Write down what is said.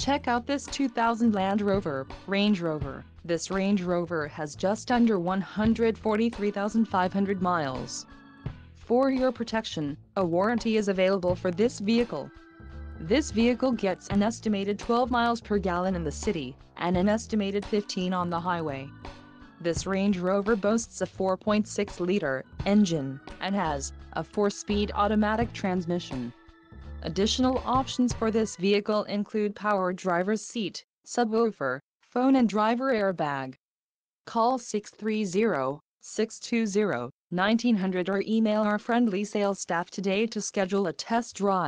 Check out this 2000 Land Rover, Range Rover. This Range Rover has just under 143,500 miles. For your protection, a warranty is available for this vehicle. This vehicle gets an estimated 12 miles per gallon in the city, and an estimated 15 on the highway. This Range Rover boasts a 4.6-liter engine, and has a 4-speed automatic transmission. Additional options for this vehicle include power driver's seat, subwoofer, phone and driver airbag. Call 630-620-1900 or email our friendly sales staff today to schedule a test drive.